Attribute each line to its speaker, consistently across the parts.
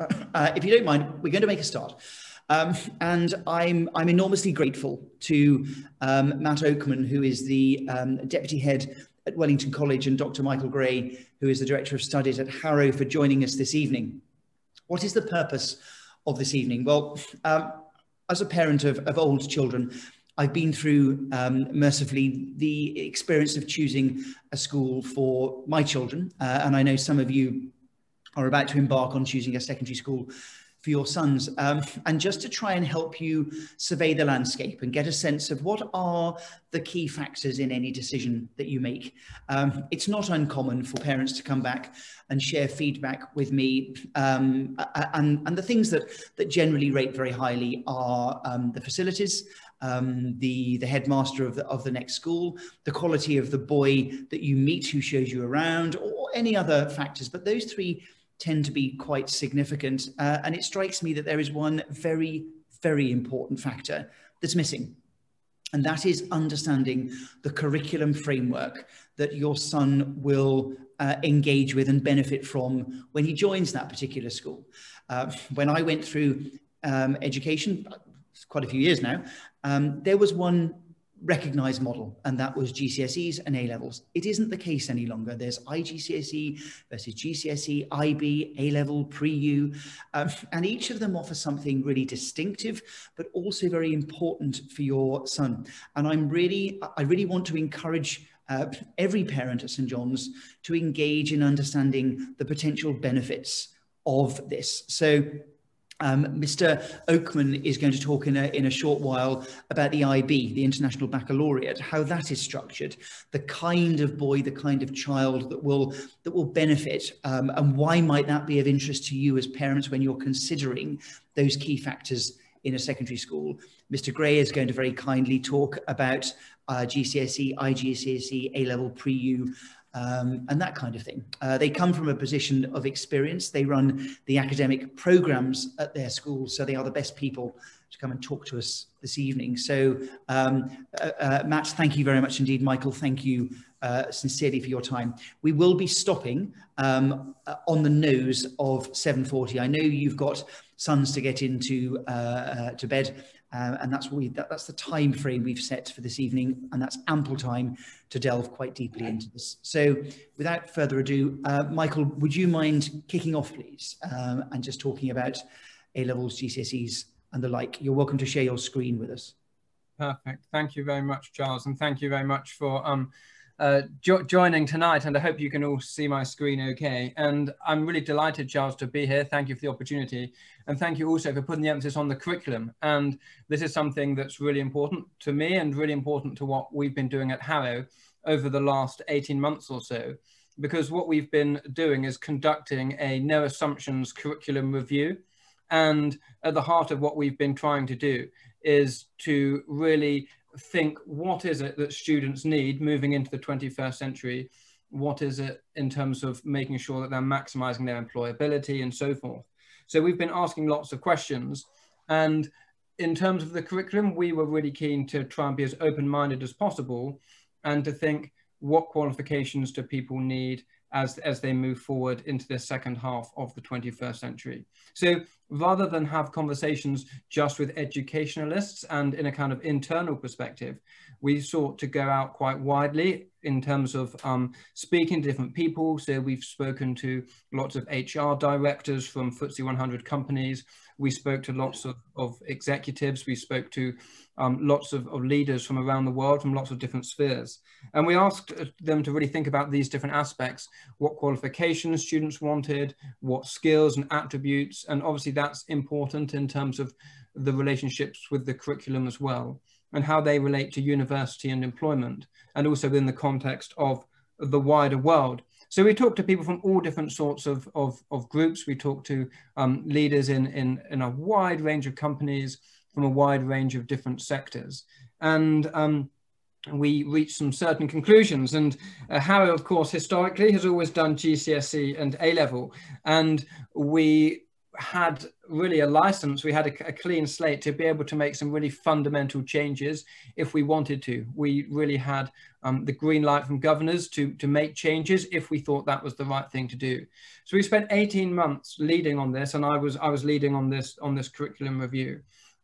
Speaker 1: uh, if you don't mind, we're going to make a start. Um, and I'm, I'm enormously grateful to um, Matt Oakham, who is the um, deputy head at Wellington College, and Dr. Michael Grey, who is the director of studies at Harrow, for joining us this evening. What is the purpose of this evening? Well, um, as a parent of, of old children, I've been through, um, mercifully, the experience of choosing a school for my children. Uh, and I know some of you are about to embark on choosing a secondary school for your sons um, and just to try and help you survey the landscape and get a sense of what are the key factors in any decision that you make. Um, it's not uncommon for parents to come back and share feedback with me um, and, and the things that, that generally rate very highly are um, the facilities, um, the, the headmaster of the, of the next school, the quality of the boy that you meet who shows you around or any other factors. But those three tend to be quite significant. Uh, and it strikes me that there is one very, very important factor that's missing. And that is understanding the curriculum framework that your son will uh, engage with and benefit from when he joins that particular school. Uh, when I went through um, education, quite a few years now, um, there was one recognized model, and that was GCSEs and A levels. It isn't the case any longer. There's IGCSE versus GCSE, IB, A level, pre U, um, and each of them offer something really distinctive, but also very important for your son. And I'm really, I really want to encourage. Uh, every parent at St John's to engage in understanding the potential benefits of this. So um, Mr. Oakham is going to talk in a, in a short while about the IB, the International Baccalaureate, how that is structured, the kind of boy, the kind of child that will, that will benefit, um, and why might that be of interest to you as parents when you're considering those key factors in a secondary school. Mr. Grey is going to very kindly talk about uh, GCSE, IGCSE, A-level, pre-U, um, and that kind of thing. Uh, they come from a position of experience. They run the academic programs at their schools, so they are the best people to come and talk to us this evening. So, um, uh, uh, Matt, thank you very much indeed. Michael, thank you uh, sincerely for your time. We will be stopping um, uh, on the nose of 7.40. I know you've got sons to get into uh, to bed uh, and that's what we that, that's the time frame we've set for this evening and that's ample time to delve quite deeply into this so without further ado uh, michael would you mind kicking off please um, and just talking about a levels gcse's and the like you're welcome to share your screen with us
Speaker 2: perfect thank you very much charles and thank you very much for um, uh, jo joining tonight, and I hope you can all see my screen okay. And I'm really delighted, Charles, to be here. Thank you for the opportunity. And thank you also for putting the emphasis on the curriculum. And this is something that's really important to me and really important to what we've been doing at Harrow over the last 18 months or so. Because what we've been doing is conducting a no assumptions curriculum review. And at the heart of what we've been trying to do is to really think what is it that students need moving into the 21st century? What is it in terms of making sure that they're maximizing their employability and so forth? So we've been asking lots of questions. And in terms of the curriculum, we were really keen to try and be as open-minded as possible and to think what qualifications do people need as, as they move forward into the second half of the 21st century. So rather than have conversations just with educationalists and in a kind of internal perspective, we sought to go out quite widely in terms of um, speaking to different people. So we've spoken to lots of HR directors from FTSE 100 companies. We spoke to lots of, of executives. We spoke to um, lots of, of, leaders from around the world, from lots of different spheres. And we asked uh, them to really think about these different aspects, what qualifications students wanted, what skills and attributes. And obviously that's important in terms of the relationships with the curriculum as well, and how they relate to university and employment, and also in the context of the wider world. So we talk to people from all different sorts of, of, of groups. We talk to um, leaders in, in, in a wide range of companies, from a wide range of different sectors. And um, we reach some certain conclusions. And uh, Harrow, of course, historically has always done GCSE and A level. And we had really a license, we had a, a, clean slate to be able to make some really fundamental changes if we wanted to. We really had um, the green light from governors to, to make changes if we thought that was the right thing to do. So we spent 18 months leading on this and I was, I was leading on this, on this curriculum review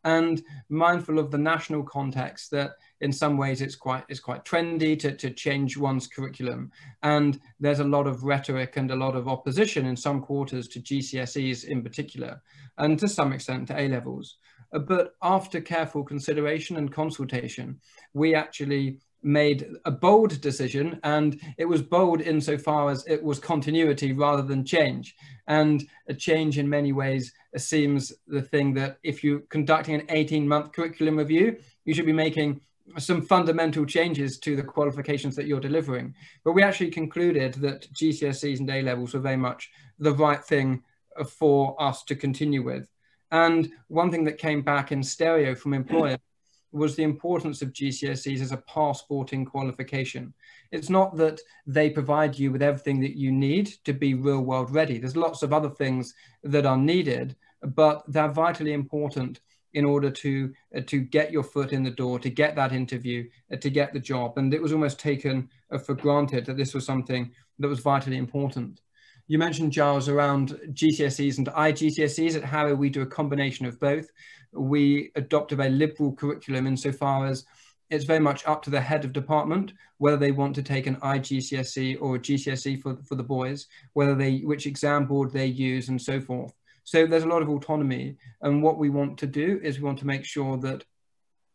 Speaker 2: and mindful of the national context that in some ways it's quite it's quite trendy to, to change one's curriculum. And there's a lot of rhetoric and a lot of opposition in some quarters to GCSEs in particular and to some extent to A levels. But after careful consideration and consultation we actually made a bold decision and it was bold insofar as it was continuity rather than change. And a change in many ways seems the thing that if you're conducting an 18 month curriculum review you should be making some fundamental changes to the qualifications that you're delivering. But we actually concluded that GCSEs and A levels were very much the right thing for us to continue with. And one thing that came back in stereo from employers was the importance of GCSEs as a passporting qualification. It's not that they provide you with everything that you need to be real world ready. There's lots of other things that are needed, but they're vitally important in order to uh, to get your foot in the door, to get that interview, uh, to get the job. And it was almost taken uh, for granted that this was something that was vitally important. You mentioned, Giles, around GCSEs and IGCSEs. At Harrow, we do a combination of both we adopt a very liberal curriculum insofar as it's very much up to the head of department whether they want to take an IGCSE or GCSE for, for the boys, whether they which exam board they use and so forth. So there's a lot of autonomy. And what we want to do is we want to make sure that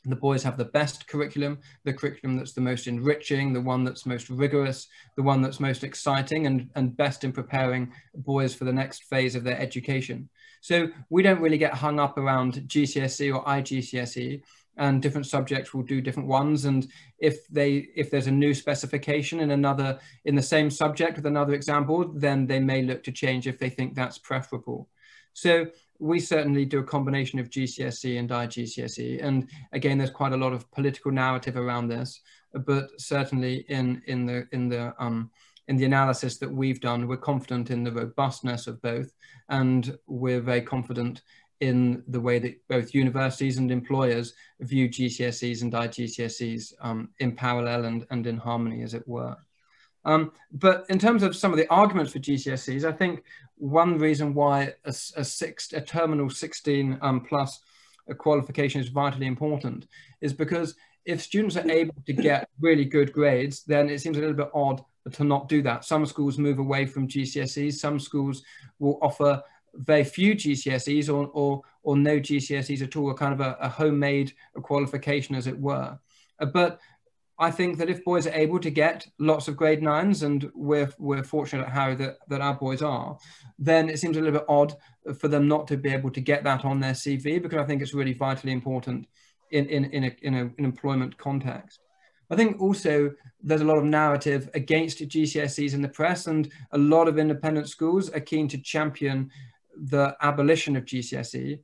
Speaker 2: the boys have the best curriculum, the curriculum that's the most enriching, the one that's most rigorous, the one that's most exciting and, and best in preparing boys for the next phase of their education. So we don't really get hung up around GCSE or IGCSE and different subjects will do different ones. And if they if there's a new specification in another in the same subject with another example, then they may look to change if they think that's preferable. So we certainly do a combination of GCSE and IGCSE. And again, there's quite a lot of political narrative around this, but certainly in, in the, in the, um, in the analysis that we've done, we're confident in the robustness of both, and we're very confident in the way that both universities and employers view GCSEs and IGCSEs um, in parallel and, and in harmony, as it were. Um, but in terms of some of the arguments for GCSEs, I think one reason why a, a, six, a terminal 16 um, plus a qualification is vitally important is because if students are able to get really good grades, then it seems a little bit odd to not do that. Some schools move away from GCSEs. Some schools will offer very few GCSEs or, or, or no GCSEs at all, a kind of a, a homemade qualification, as it were. Uh, but I think that if boys are able to get lots of grade nines, and we're, we're fortunate at Harrow that, that our boys are, then it seems a little bit odd for them not to be able to get that on their CV because I think it's really vitally important in, in, in, a, in a, an employment context. I think also there's a lot of narrative against GCSEs in the press, and a lot of independent schools are keen to champion the abolition of GCSE.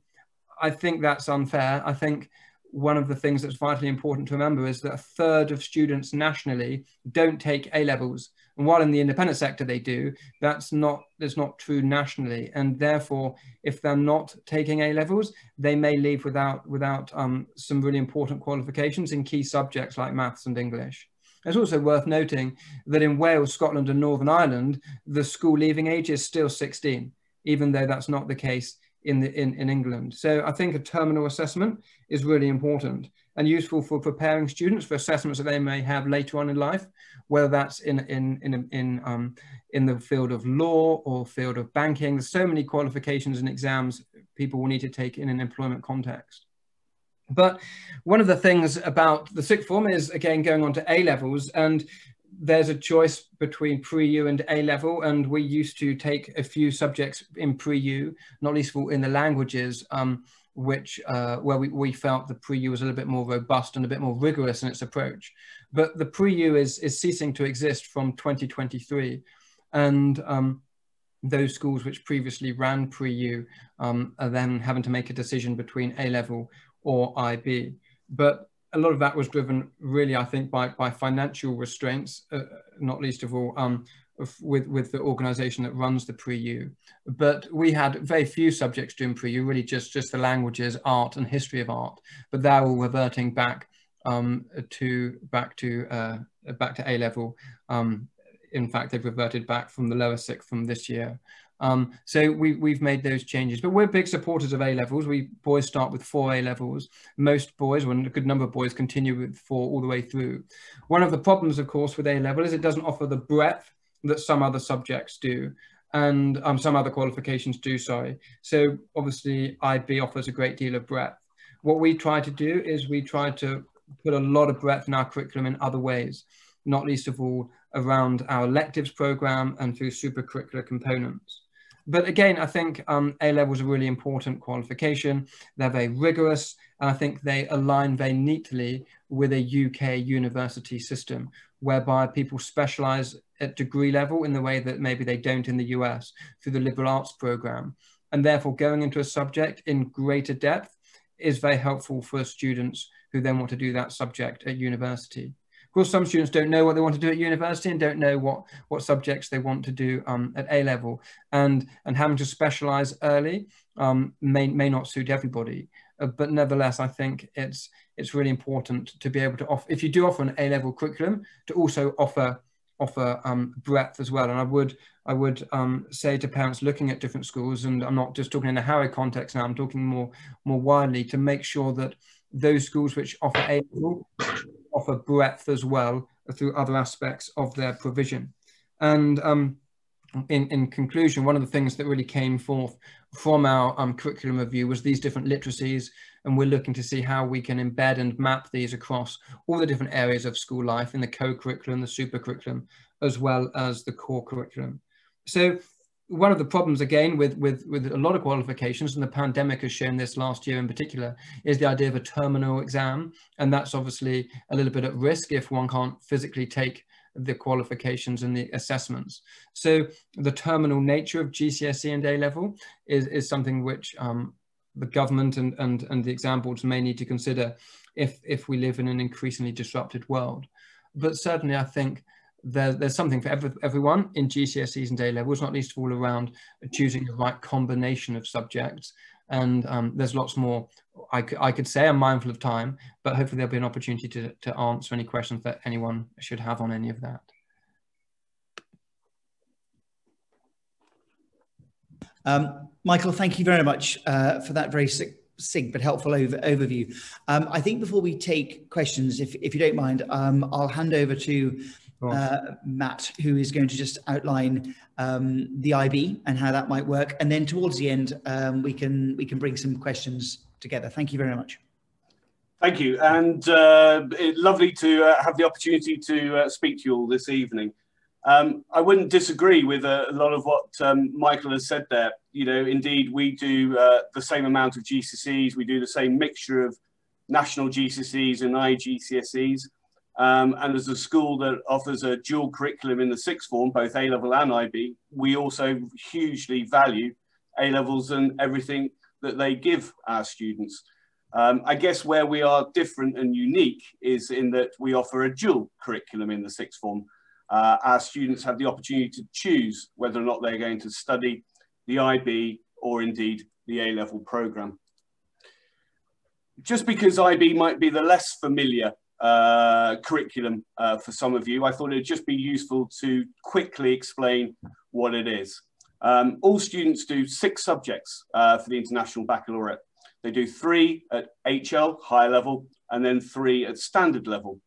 Speaker 2: I think that's unfair. I think one of the things that's vitally important to remember is that a third of students nationally don't take A levels. And while in the independent sector they do, that's not that's not true nationally. And therefore, if they're not taking A levels, they may leave without without um, some really important qualifications in key subjects like maths and English. It's also worth noting that in Wales, Scotland, and Northern Ireland, the school leaving age is still 16, even though that's not the case in, the, in, in England. So I think a terminal assessment is really important and useful for preparing students for assessments that they may have later on in life, whether that's in, in, in, in, um, in the field of law or field of banking. There's so many qualifications and exams people will need to take in an employment context. But one of the things about the sixth form is, again, going on to A levels. And there's a choice between pre-U and A-level, and we used to take a few subjects in pre-U, not least of all in the languages, um, which uh, where we, we felt the pre-U was a little bit more robust and a bit more rigorous in its approach. But the pre-U is, is ceasing to exist from 2023. And um, those schools which previously ran pre-U um, are then having to make a decision between A-level or IB. But a lot of that was driven really, I think, by, by financial restraints, uh, not least of all um, with, with the organization that runs the pre-U. But we had very few subjects during pre-U, really just, just the languages, art and history of art, but they're all reverting back um, to back to uh, back to A level. Um, in fact, they've reverted back from the lower sixth from this year. Um, so we, we've made those changes, but we're big supporters of A levels. We boys start with four A levels. Most boys, well, a good number of boys, continue with four all the way through. One of the problems, of course, with A level is it doesn't offer the breadth that some other subjects do and um, some other qualifications do, sorry. So obviously IB offers a great deal of breadth. What we try to do is we try to put a lot of breadth in our curriculum in other ways, not least of all around our electives program and through supercurricular components. But again, I think um, A level is a really important qualification. They're very rigorous, and I think they align very neatly with a UK university system, whereby people specialize at degree level in the way that maybe they don't in the US through the liberal arts program. And therefore, going into a subject in greater depth is very helpful for students who then want to do that subject at university. Of course, some students don't know what they want to do at university and don't know what, what subjects they want to do um, at A level. And, and having to specialize early um, may, may not suit everybody. Uh, but nevertheless, I think it's, it's really important to be able to offer, if you do offer an A level curriculum, to also offer offer um, breadth as well. And I would I would um, say to parents looking at different schools, and I'm not just talking in a Harrow context now, I'm talking more more widely to make sure that those schools which offer A level offer breadth as well through other aspects of their provision. And um, in, in conclusion, one of the things that really came forth from our um, curriculum review was these different literacies, and we're looking to see how we can embed and map these across all the different areas of school life in the co-curriculum, the super curriculum, as well as the core curriculum. So one of the problems again with, with, with a lot of qualifications, and the pandemic has shown this last year in particular, is the idea of a terminal exam. And that's obviously a little bit at risk if one can't physically take the qualifications and the assessments. So the terminal nature of GCSE and A level is, is something which um, the government and, and, and the exam boards may need to consider if, if we live in an increasingly disrupted world. But certainly I think there, there's something for every, everyone in GCSEs and A levels, not least of all around choosing the right combination of subjects. And um, there's lots more I, I could say. I'm mindful of time, but hopefully there'll be an opportunity to, to answer any questions that anyone should have on any of that.
Speaker 1: Um, Michael, thank you very much uh, for that very succinct but helpful over, overview. Um, I think before we take questions, if, if you don't mind, um, I'll hand over to uh, Matt, who is going to just outline um, the IB and how that might work. And then towards the end, um, we can we can bring some questions together. Thank you very much.
Speaker 3: Thank you, and uh, lovely to uh, have the opportunity to uh, speak to you all this evening. Um, I wouldn't disagree with a, a lot of what um, Michael has said there. You know, indeed, we do uh, the same amount of GCSEs, we do the same mixture of national GCSEs and IGCSEs. Um, and as a school that offers a dual curriculum in the sixth form, both A level and IB, we also hugely value A levels and everything that they give our students. Um, I guess where we are different and unique is in that we offer a dual curriculum in the sixth form. Uh, our students have the opportunity to choose whether or not they're going to study the IB or indeed the A level program. Just because IB might be the less familiar uh, curriculum uh, for some of you, I thought it'd just be useful to quickly explain what it is. Um, all students do six subjects uh, for the International Baccalaureate. They do three at HL, high level, and then three at standard level.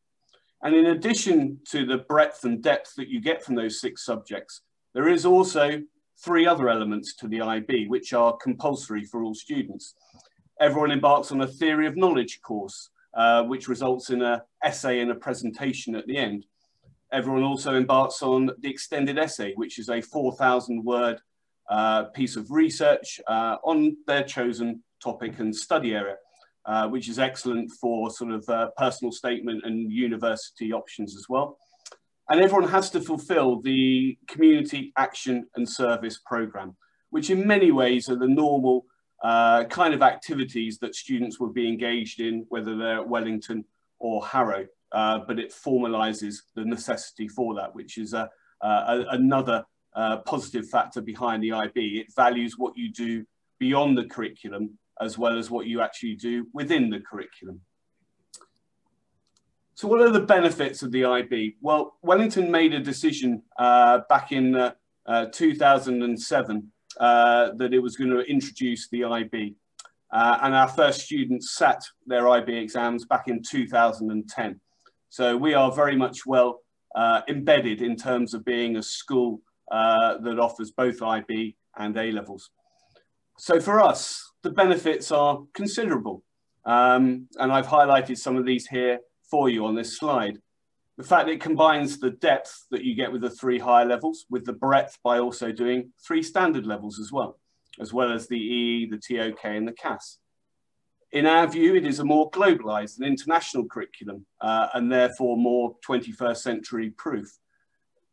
Speaker 3: And in addition to the breadth and depth that you get from those six subjects, there is also three other elements to the IB, which are compulsory for all students. Everyone embarks on a theory of knowledge course, uh, which results in an essay and a presentation at the end. Everyone also embarks on the extended essay, which is a 4,000 word uh, piece of research uh, on their chosen topic and study area, uh, which is excellent for sort of uh, personal statement and university options as well. And everyone has to fulfill the community action and service program, which in many ways are the normal uh, kind of activities that students would be engaged in, whether they're at Wellington or Harrow uh, but it formalizes the necessity for that, which is a, uh, another uh, positive factor behind the IB. It values what you do beyond the curriculum as well as what you actually do within the curriculum. So what are the benefits of the IB? Well, Wellington made a decision uh, back in uh, uh, 2007 uh, that it was going to introduce the IB. Uh, and our first students sat their IB exams back in 2010. So we are very much well uh, embedded in terms of being a school that offers both IB and A levels. So for us, the benefits are considerable. Um, and I've highlighted some of these here for you on this slide. The fact that it combines the depth that you get with the three higher levels with the breadth by also doing three standard levels as well, as well as the EE, the TOK and the CAS. In our view, it is a more globalized and international curriculum uh, and therefore more 21st century proof.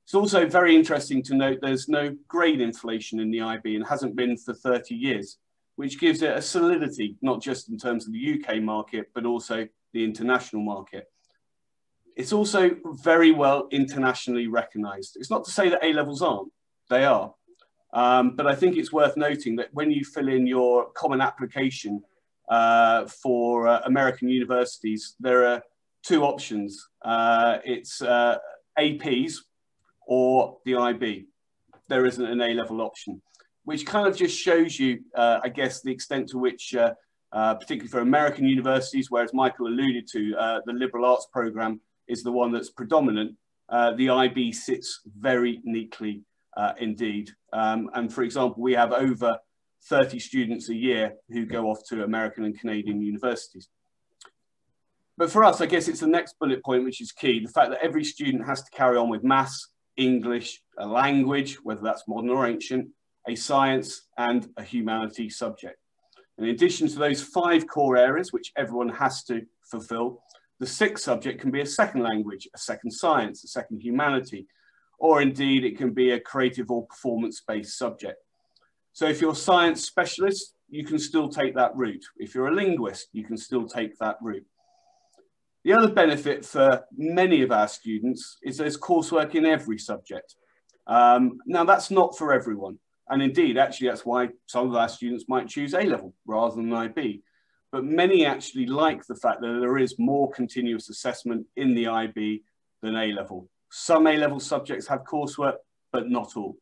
Speaker 3: It's also very interesting to note there's no grade inflation in the IB and hasn't been for 30 years, which gives it a solidity, not just in terms of the UK market, but also the international market. It's also very well internationally recognized. It's not to say that A levels aren't, they are. Um, but I think it's worth noting that when you fill in your common application uh, for uh, American universities, there are two options. Uh, it's uh, APs or the IB. There isn't an A level option, which kind of just shows you, uh, I guess, the extent to which uh, particularly for American universities, whereas Michael alluded to, the liberal arts program is the one that's predominant. Uh, the IB sits very neatly uh, indeed. Um, and for example, we have over 30 students a year who go off to American and Canadian universities. But for us, I guess it's the next bullet point, which is key, the fact that every student has to carry on with maths, English, a language, whether that's modern or ancient, a science and a humanity subject. In addition to those five core areas, which everyone has to fulfill, the sixth subject can be a second language, a second science, a second humanity, or indeed it can be a creative or performance-based subject. So if you're a science specialist, you can still take that route. If you're a linguist, you can still take that route. The other benefit for many of our students is there's coursework in every subject. Um, now that's not for everyone. And indeed, actually, that's why some of our students might choose A-level rather than IB. But many actually like the fact that there is more continuous assessment in the IB than A-level. Some A-level subjects have coursework, but not all.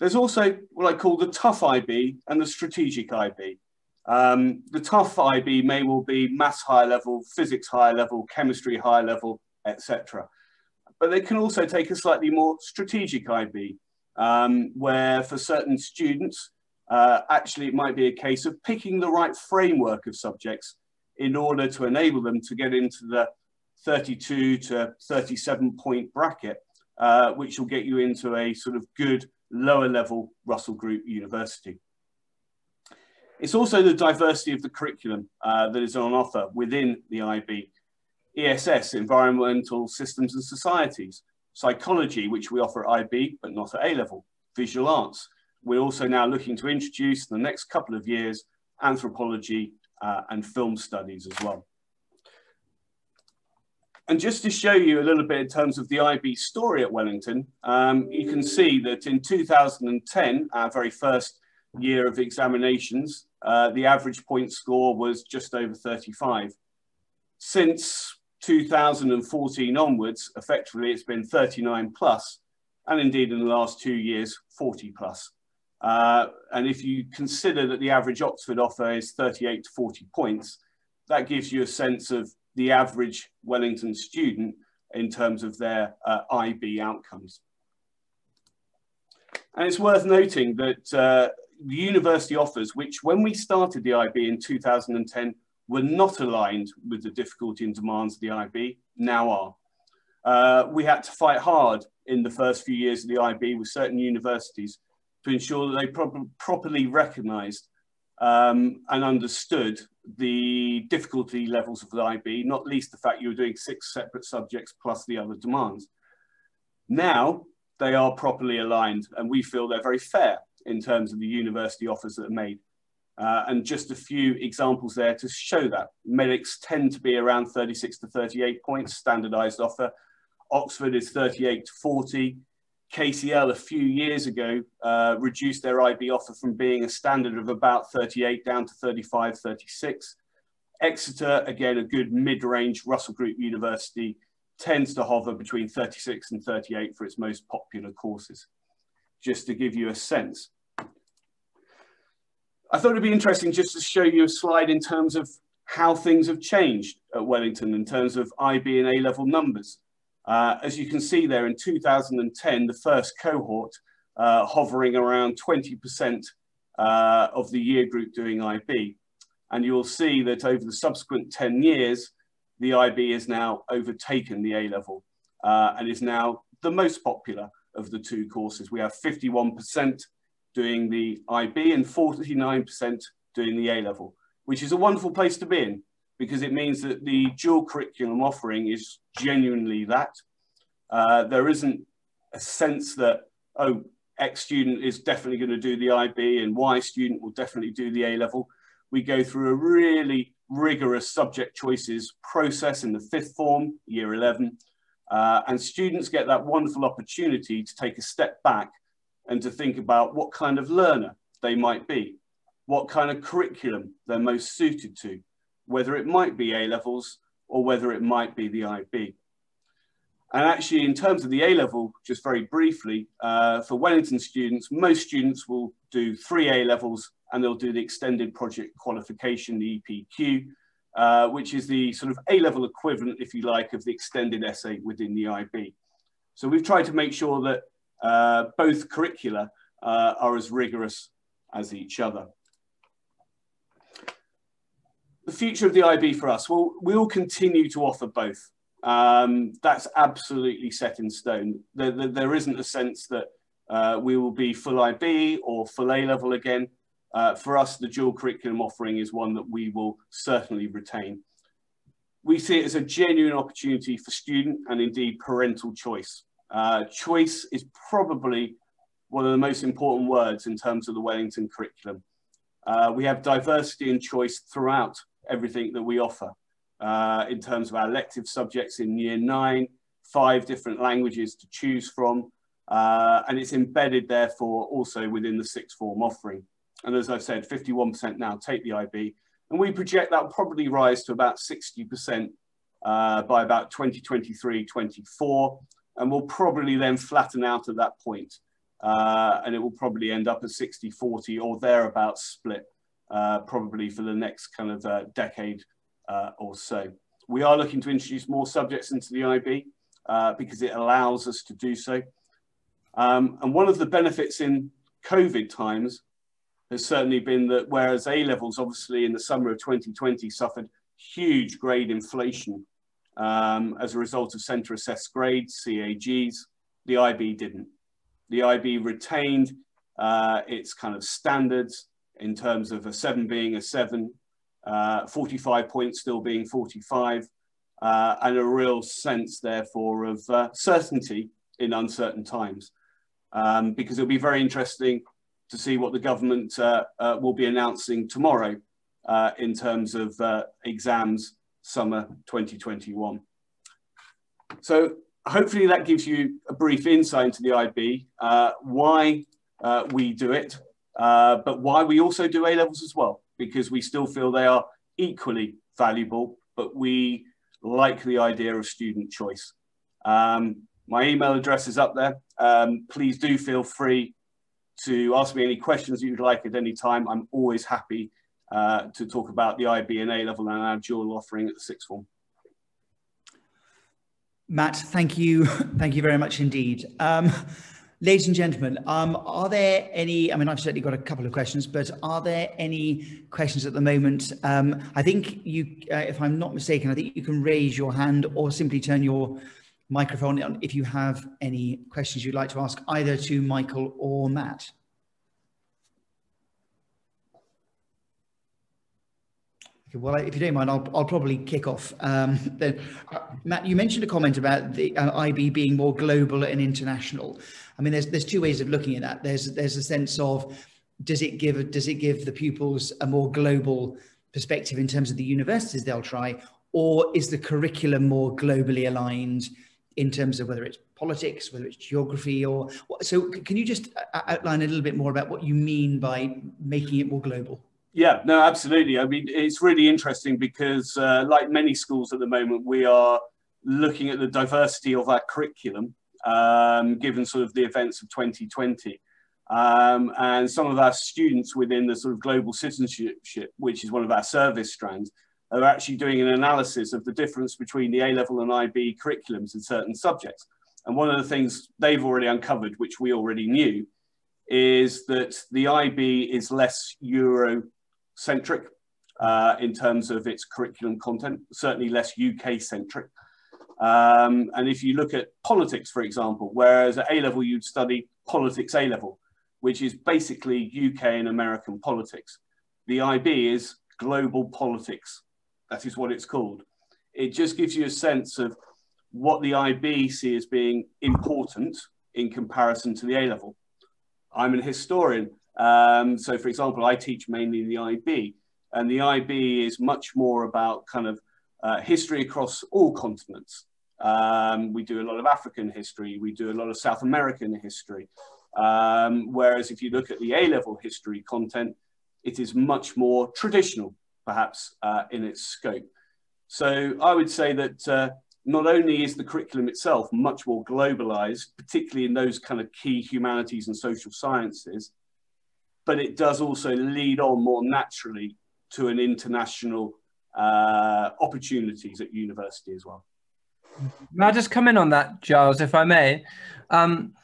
Speaker 3: There's also what I call the tough IB and the strategic IB. Um, the tough IB may well be maths higher level, physics higher level, chemistry higher level, etc. But they can also take a slightly more strategic IB, um, where for certain students, uh, actually it might be a case of picking the right framework of subjects in order to enable them to get into the 32 to 37 point bracket, uh, which will get you into a sort of good lower level Russell Group university. It's also the diversity of the curriculum uh, that is on offer within the IB. ESS, Environmental Systems and Societies, psychology, which we offer at IB, but not at A-level, visual arts. We're also now looking to introduce in the next couple of years, anthropology uh, and film studies as well. And just to show you a little bit in terms of the IB story at Wellington, um, you can see that in 2010, our very first year of examinations, uh, the average point score was just over 35. Since 2014 onwards, effectively it's been 39 plus, and indeed in the last two years, 40 plus. Uh, and if you consider that the average Oxford offer is 38 to 40 points, that gives you a sense of the average Wellington student in terms of their uh, IB outcomes. And it's worth noting that uh, university offers, which when we started the IB in 2010, were not aligned with the difficulty and demands of the IB, now are. Uh, we had to fight hard in the first few years of the IB with certain universities to ensure that they pro properly recognised um, and understood the difficulty levels of the IB, not least the fact you were doing six separate subjects plus the other demands. Now they are properly aligned and we feel they're very fair in terms of the university offers that are made. Uh, and just a few examples there to show that. Medics tend to be around 36 to 38 points, standardized offer. Oxford is 38 to 40. KCL a few years ago uh, reduced their IB offer from being a standard of about 38 down to 35, 36. Exeter, again, a good mid-range Russell Group University, tends to hover between 36 and 38 for its most popular courses, just to give you a sense. I thought it'd be interesting just to show you a slide in terms of how things have changed at Wellington in terms of IB and A-level numbers. Uh, as you can see there in 2010, the first cohort uh, hovering around 20% uh, of the year group doing IB. And you'll see that over the subsequent 10 years, the IB has now overtaken the A-level uh, and is now the most popular of the two courses. We have 51% doing the IB and 49% doing the A-level, which is a wonderful place to be in because it means that the dual curriculum offering is genuinely that. Uh, there isn't a sense that, oh, X student is definitely going to do the IB and Y student will definitely do the A level. We go through a really rigorous subject choices process in the fifth form, year 11, uh, and students get that wonderful opportunity to take a step back and to think about what kind of learner they might be, what kind of curriculum they're most suited to, whether it might be A levels or whether it might be the IB. And actually, in terms of the A level, just very briefly, uh, for Wellington students, most students will do three A levels and they'll do the extended project qualification, the EPQ, uh, which is the sort of A level equivalent, if you like, of the extended essay within the IB. So we've tried to make sure that uh, both curricula uh, are as rigorous as each other the future of the IB for us, well, we'll continue to offer both. Um, that's absolutely set in stone. There, there, there isn't a sense that uh, we will be full IB or full A level again. Uh, for us, the dual curriculum offering is one that we will certainly retain. We see it as a genuine opportunity for student and indeed parental choice. Uh, choice is probably one of the most important words in terms of the Wellington curriculum. Uh, we have diversity and choice throughout everything that we offer uh, in terms of our elective subjects in year nine, five different languages to choose from, uh, and it's embedded therefore also within the sixth form offering. And as I've said, 51% now take the IB, and we project that will probably rise to about 60% uh, by about 2023, 24, and we'll probably then flatten out at that point, uh, and it will probably end up at 60, 40 or thereabouts split uh, probably for the next kind of uh, decade uh, or so. We are looking to introduce more subjects into the IB uh, because it allows us to do so. Um, and one of the benefits in COVID times has certainly been that whereas A levels obviously in the summer of 2020 suffered huge grade inflation um, as a result of centre assessed grades, CAGs, the IB didn't. The IB retained uh, its kind of standards in terms of a seven being a seven, uh, 45 points still being 45, uh, and a real sense, therefore, of uh, certainty in uncertain times. Um, because it'll be very interesting to see what the government uh, uh, will be announcing tomorrow uh, in terms of exams summer 2021. So hopefully that gives you a brief insight into the IB, why we do it, uh, but why we also do A levels as well, because we still feel they are equally valuable, but we like the idea of student choice. Um, my email address is up there. Um, please do feel free to ask me any questions you'd like at any time. I'm always happy uh, to talk about the IB and A level and our dual offering at the sixth form.
Speaker 1: Matt, thank you. Thank you very much indeed. Um, Ladies and gentlemen, um, are there any, I mean, I've certainly got a couple of questions, but are there any questions at the moment? Um, I think you, uh, if I'm not mistaken, I think you can raise your hand or simply turn your microphone on if you have any questions you'd like to ask either to Michael or Matt. Okay, well, if you don't mind, I'll, I'll probably kick off. Um, then, uh, Matt, you mentioned a comment about the uh, IB being more global and international. I mean, there's there's two ways of looking at that. There's there's a sense of does it give does it give the pupils a more global perspective in terms of the universities they'll try, or is the curriculum more globally aligned in terms of whether it's politics, whether it's geography, or so. Can you just outline a little bit more about what you mean by making it more global?
Speaker 3: Yeah, no, absolutely. I mean, it's really interesting because, uh, like many schools at the moment, we are looking at the diversity of our curriculum, um, given sort of the events of 2020. Um, and some of our students within the sort of global citizenship, which is one of our service strands, are actually doing an analysis of the difference between the A-level and IB curriculums in certain subjects. And one of the things they've already uncovered, which we already knew, is that the IB is less Euro-centric uh, in terms of its curriculum content, certainly less UK-centric. Um, and if you look at politics, for example, whereas at A-level you'd study politics A-level, which is basically UK and American politics. The IB is global politics. That is what it's called. It just gives you a sense of what the IB see as being important in comparison to the A level. I'm an historian. Um, so, for example, I teach mainly the IB, and the IB is much more about kind of uh, history across all continents. Um, we do a lot of African history, we do a lot of South American history. Um, whereas if you look at the A-level history content, it is much more traditional, perhaps, uh, in its scope. So I would say that uh, not only is the curriculum itself much more globalized, particularly in those kind of key humanities and social sciences, but it does also lead on more naturally to an international uh, opportunities at university as well.
Speaker 2: May I just come in on that, Giles, if I may? Um,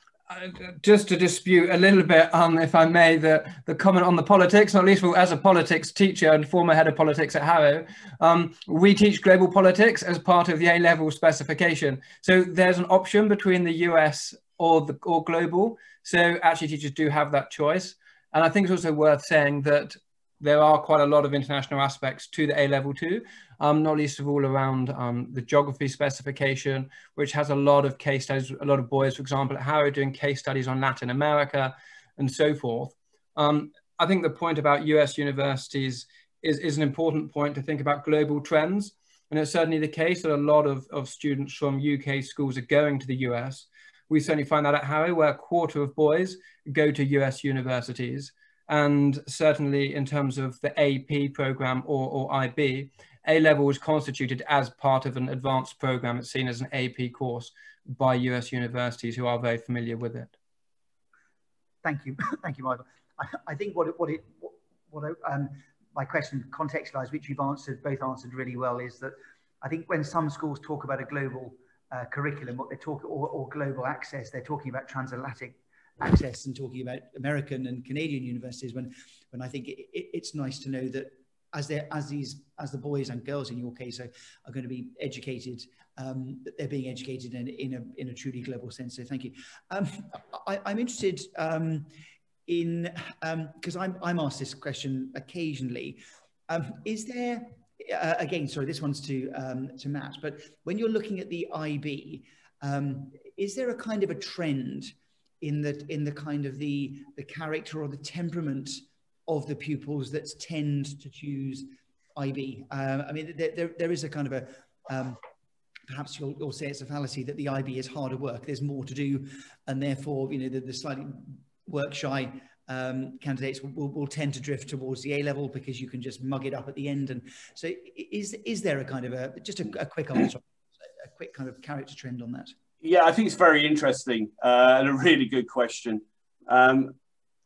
Speaker 2: just to dispute a little bit, um, if I may, the, the comment on the politics, not least as a politics teacher and former head of politics at Harrow, um, we teach global politics as part of the A-level specification. So there's an option between the US or, the, or global. So actually teachers do have that choice. And I think it's also worth saying that there are quite a lot of international aspects to the A level too, um, not least of all around um, the geography specification, which has a lot of case studies, a lot of boys, for example, at Harrow doing case studies on Latin America and so forth. Um, I think the point about US universities is, is an important point to think about global trends. And it's certainly the case that a lot of, of students from UK schools are going to the US. We certainly find that at Harrow, where a quarter of boys go to US universities. And certainly in terms of the AP program or, or IB, A level is constituted as part of an advanced program. It's seen as an AP course by US universities who are very familiar with it.
Speaker 1: Thank you. Thank you, Michael. I, I think what it, what it, what, um, my question contextualized, which you've answered, both answered really well, is that I think when some schools talk about a global uh, curriculum, what they talk, or, or global access, they're talking about transatlantic access and talking about American and Canadian universities when when I think it, it, it's nice to know that as they as these as the boys and girls in your case are, are going to be educated um, they're being educated in, in a in a truly global sense. So thank you. Um, I, am interested um, in because um, I'm, I'm asked this question occasionally. Um, is there uh, again sorry this one's to um, to Matt but when you're looking at the IB is there a kind of a trend in the in the kind of the the character or the temperament of the pupils that tend to choose IB. Um, I mean, there, there, there is a kind of a um, perhaps you'll, you'll, say it's a fallacy that the IB is harder work. There's more to do, and therefore, you know, the, the slightly work shy um, candidates will, will, tend to drift towards the A level because you can just mug it up at the end. And so, is is there a kind of a just a, a quick answer, a quick kind of character trend on that?
Speaker 3: Yeah, I think it's very interesting uh, and a really good question. Um,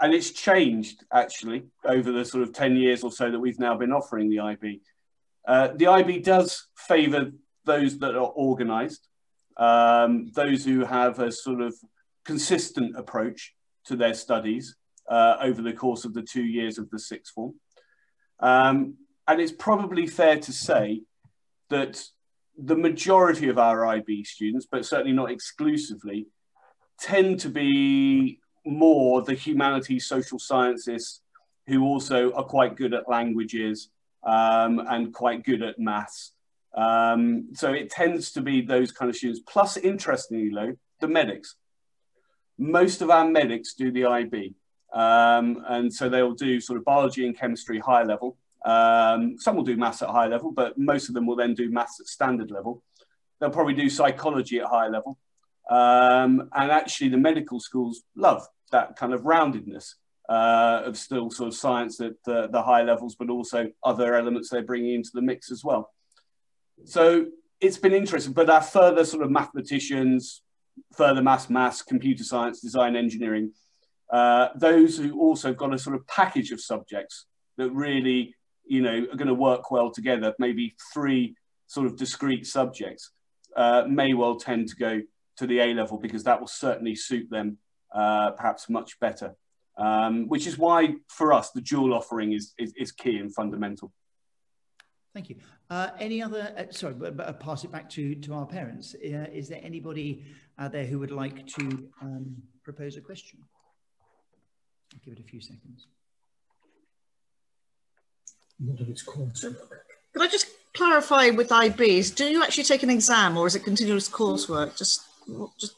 Speaker 3: and it's changed actually over the sort of 10 years or so that we've now been offering the IB. Uh, the IB does favour those that are organised, um, those who have a sort of consistent approach to their studies uh, over the course of the two years of the sixth form. Um, and it's probably fair to say that the majority of our IB students, but certainly not exclusively, tend to be more the humanities, social sciences, who also are quite good at languages um, and quite good at maths. Um, so it tends to be those kind of students. Plus, interestingly, though, the medics. Most of our medics do the IB. Um, and so they'll do sort of biology and chemistry high level. Um, some will do maths at high level, but most of them will then do maths at standard level. they'll probably do psychology at high level. Um, and actually, the medical schools love that kind of roundedness uh, of still sort of science at the, the high levels, but also other elements they're bringing into the mix as well. So it's been interesting, but our further sort of mathematicians, further maths, maths, computer science, design, engineering, uh, those who also got a sort of package of subjects that really, you know, are going to work well together, maybe three sort of discrete subjects, uh, may well tend to go to the A level because that will certainly suit them uh, perhaps much better. Um, which is why, for us, the dual offering is, is, is key and fundamental.
Speaker 1: Thank you. Uh, any other, uh, sorry, but, but I'll pass it back to, to our parents. Uh, is there anybody out there who would like to um, propose a question? I'll give it a few seconds.
Speaker 4: What of its course?
Speaker 5: Could I just clarify with IBs? Do you actually take an exam or is it continuous coursework? Just, just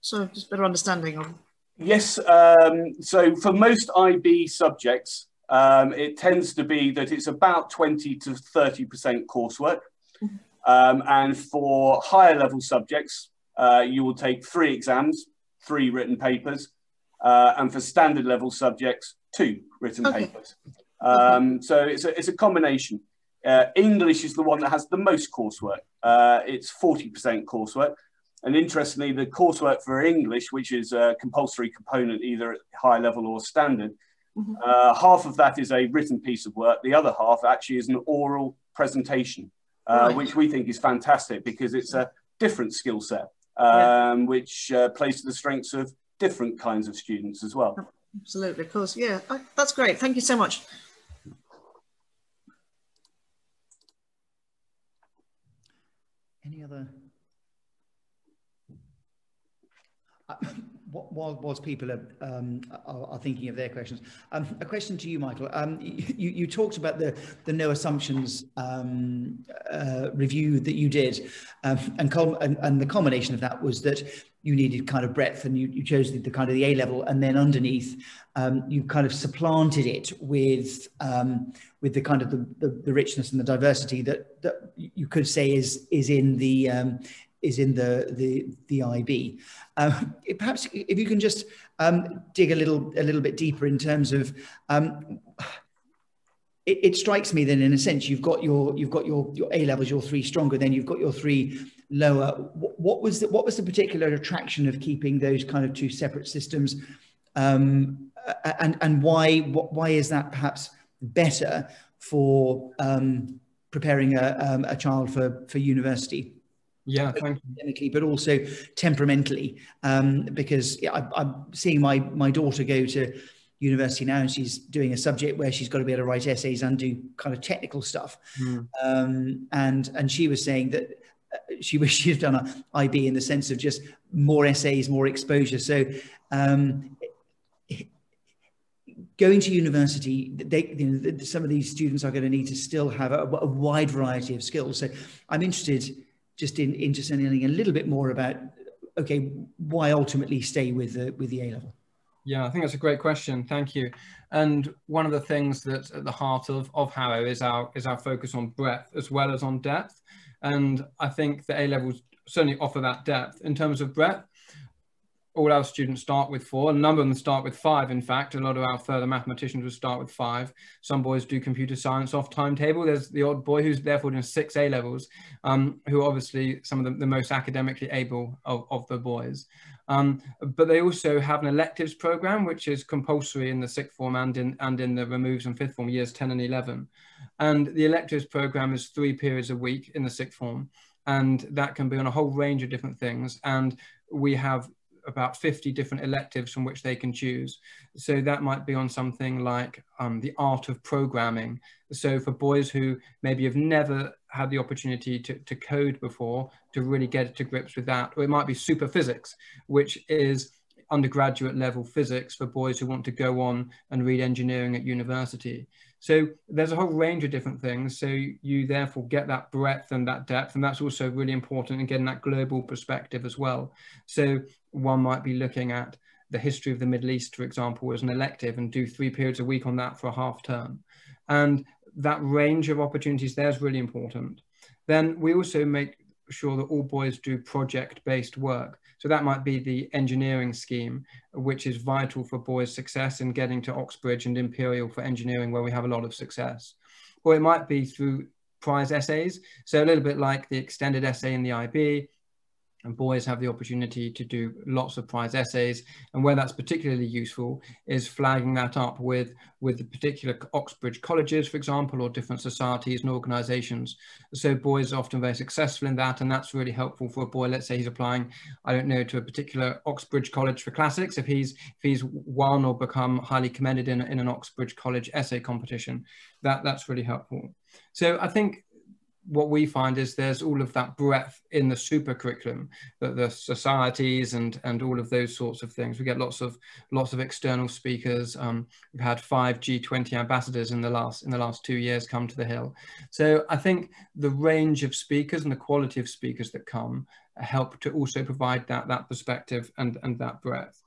Speaker 5: so just better understanding of.
Speaker 3: Yes. Um, so for most IB subjects, um, it tends to be that it's about 20 to 30% coursework. Um, and for higher level subjects, uh, you will take three exams, three written papers. Uh, and for standard level subjects, two written okay. papers. Um, so it's a, it's a combination. Uh, English is the one that has the most coursework. Uh, it's 40% coursework. And interestingly, the coursework for English, which is a compulsory component either at high level or standard, Mm-hmm. Uh, half of that is a written piece of work. The other half actually is an oral presentation, uh, right. which we think is fantastic because it's a different skill set, um, yeah. which uh, plays to the strengths of different kinds of students as well.
Speaker 5: Absolutely, of course. Yeah, that's great. Thank you so much.
Speaker 1: Any other? While, whilst people are, um, are, are, thinking of their questions, um, a question to you, Michael. Um, you, you, talked about the, the no assumptions um, uh, review that you did, um, and, and, and, the combination of that was that you needed kind of breadth, and you, you chose the, the kind of the A level, and then underneath um, you kind of supplanted it with with the kind of the, the, the, richness and the diversity that, that you could say is is in the is in the the, the IB. Um, perhaps if you can just um, dig a little a little bit deeper in terms of. Um, it, strikes me that in a sense you've got your you've got your your A levels, your three stronger, then you've got your three lower. What, what was the, what was the particular attraction of keeping those kind of two separate systems, um, and and why why is that perhaps better for um, preparing a, um, a child for for university?
Speaker 2: Yeah, thank
Speaker 1: academically, but also temperamentally, um, because yeah, I, am seeing my my daughter go to university now, and she's doing a subject where she's got to be able to write essays and do kind of technical stuff. Mm. Um, and and she was saying that uh, she wished she'd done an IB in the sense of just more essays, more exposure. So. Um, going to university, they, you know, some of these students are going to need to still have a, a wide variety of skills. So I'm interested just in, something a little bit more about okay why ultimately stay with the with the A level.
Speaker 2: Yeah, I think that's a great question. Thank you. And one of the things that's at the heart of, of Harrow is our is our focus on breadth as well as on depth. And I think the A levels certainly offer that depth in terms of breadth all our students start with four. A number of them start with five, in fact. A lot of our further mathematicians will start with five. Some boys do computer science off timetable. There's the odd boy who's therefore doing six A levels, um, who are obviously some of the, the most academically able of, of the boys. Um, but they also have an electives program, which is compulsory in the sixth form and in, and in the removes and fifth form years 10 and 11. And the electives program is three periods a week in the sixth form. And that can be on a whole range of different things. And we have about 50 different electives from which they can choose. So that might be on something like um, the art of programming. So for boys who maybe have never had the opportunity to, to code before, to really get to grips with that, or it might be super physics, which is undergraduate level physics for boys who want to go on and read engineering at university. So there's a whole range of different things. So you therefore get that breadth and that depth, and that's also really important in getting that global perspective as well. So one might be looking at the history of the Middle East, for example, as an elective and do three periods a week on that for a half term. And that range of opportunities there is really important. Then we also make sure that all boys do project-based work. So that might be the engineering scheme, which is vital for boys' success in getting to Oxbridge and Imperial for engineering, where we have a lot of success. Or it might be through prize essays. So a little bit like the extended essay in the IB, and boys have the opportunity to do lots of prize essays. And where that's particularly useful is flagging that up with with the particular oxbridge colleges for example or different societies and organizations. So boys are often very successful in that and that's really helpful for a boy. Let's say he's applying i don't know to a particular oxbridge college for classics if he's if he's won or become highly commended in, in an oxbridge college essay competition. That that's really helpful. So i think what we find is there's all of that breadth in the super curriculum that the societies and and all of those sorts of things. We get lots of lots of external speakers. Um, we've had five g20 ambassadors in the last in the last two years come to the hill. So i think the range of speakers and the quality of speakers that come help to also provide that that perspective and and that breadth.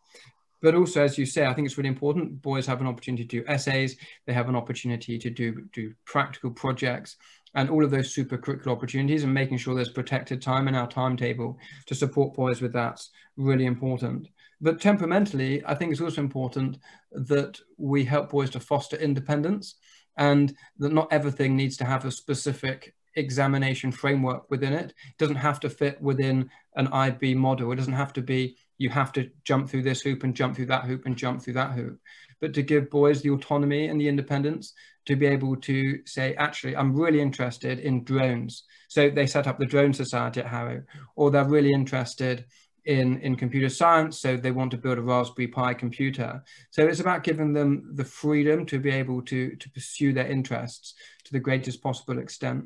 Speaker 2: But also as you say i think it's really important. Boys have an opportunity to do essays. They have an opportunity to do do practical projects and all of those super curricular opportunities and making sure there's protected time in our timetable to support boys with that's really important. But temperamentally, I think it's also important that we help boys to foster independence and that not everything needs to have a specific examination framework within it. It doesn't have to fit within an IB model. It doesn't have to be you have to jump through this hoop and jump through that hoop and jump through that hoop but to give boys the autonomy and the independence to be able to say, actually, I'm really interested in drones. So they set up the Drone Society at Harrow, or they're really interested in, in computer science, so they want to build a Raspberry Pi computer. So it's about giving them the freedom to be able to, to pursue their interests to the greatest possible extent.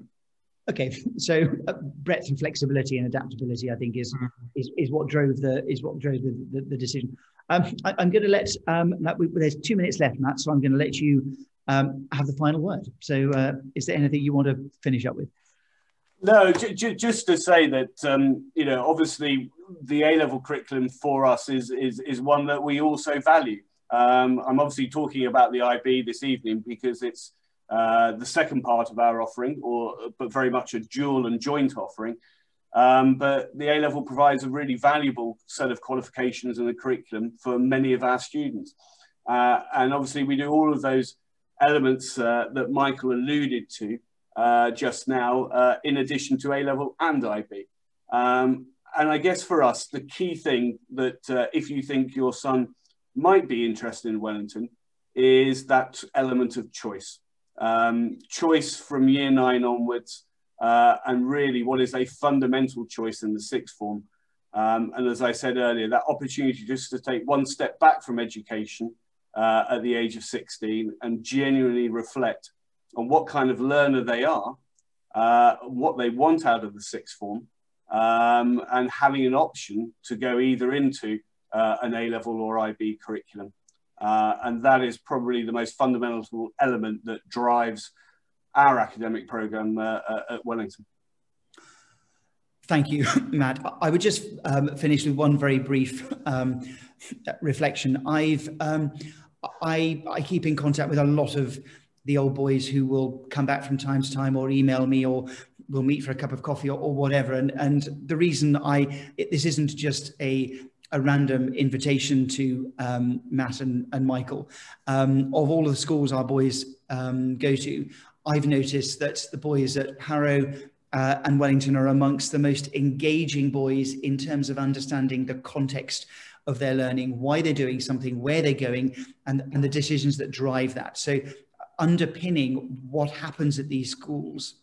Speaker 1: Okay, so uh, breadth and flexibility and adaptability, I think, is mm is, is what drove the is what drove the, the, the decision. Um, I, am going to let, um, we, there's two minutes left, Matt, so I'm going to let you um, have the final word. So uh, is there anything you want to finish up with?
Speaker 3: No, just to say that, um, you know, obviously the A-level curriculum for us is, is, is one that we also value. Um, I'm obviously talking about the IB this evening because it's uh, the second part of our offering, or but very much a dual and joint offering. Um, but the A-level provides a really valuable set of qualifications in the curriculum for many of our students. Uh, and obviously we do all of those elements uh, that Michael alluded to uh, just now, uh, in addition to A-level and IB. Um, and I guess for us, the key thing that if you think your son might be interested in Wellington is that element of choice. Um, choice from year nine onwards, uh, and really what is a fundamental choice in the sixth form. Um, and as I said earlier, that opportunity just to take one step back from education uh, at the age of 16 and genuinely reflect on what kind of learner they are, uh, what they want out of the sixth form, um, and having an option to go either into uh, an A-level or IB curriculum. Uh, and that is probably the most fundamental element that drives our academic program uh, uh, at Wellington.
Speaker 1: Thank you, Matt. I would just um, finish with one very brief um, reflection. I've um, I, I keep in contact with a lot of the old boys who will come back from time to time or email me or we'll meet for a cup of coffee or, or whatever. And, and the reason I, it, this isn't just a, a random invitation to um, Matt and, and Michael. Um, of all of the schools our boys um, go to, I've noticed that the boys at Harrow uh, and Wellington are amongst the most engaging boys in terms of understanding the context of their learning, why they're doing something, where they're going, and, and the decisions that drive that. So underpinning what happens at these schools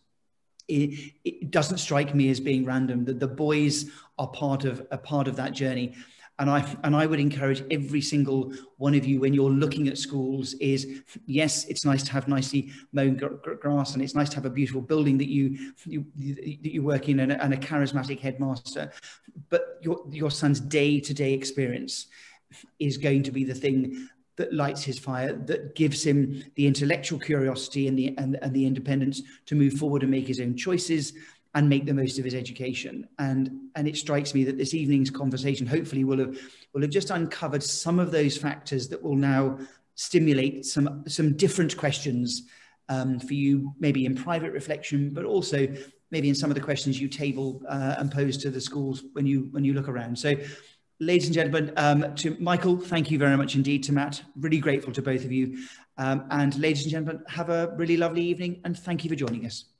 Speaker 1: it, it, doesn't strike me as being random that the boys are part of a part of that journey and I and I would encourage every single one of you when you're looking at schools is yes, it's nice to have nicely mown grass and it's nice to have a beautiful building that you you that you work in and a, and a charismatic headmaster, but your your son's day to day experience is going to be the thing that lights his fire, that gives him the intellectual curiosity and the and, and the independence to move forward and make his own choices and make the most of his education. And, and it strikes me that this evening's conversation hopefully will have, will have just uncovered some of those factors that will now stimulate some, some different questions um, for you, maybe in private reflection, but also maybe in some of the questions you table uh, and pose to the schools when you when you look around. So ladies and gentlemen, um, to Michael, thank you very much indeed. To Matt, really grateful to both of you. Um, and ladies and gentlemen, have a really lovely evening and thank you for joining us.